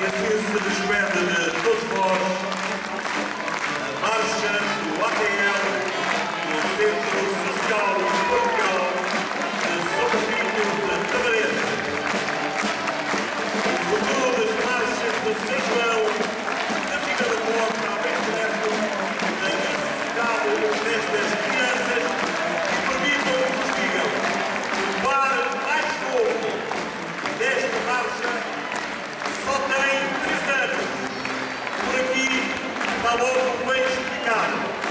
e a força de de todos vós. povo foi explicado.